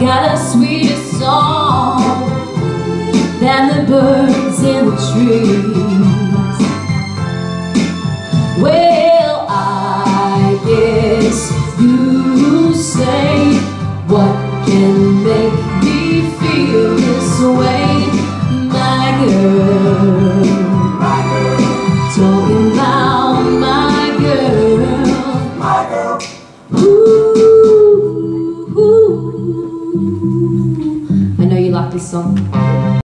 Got a sweeter song than the birds in the trees. Well, I guess you say what can make me feel this way, my girl. Ooh. I know you like this song.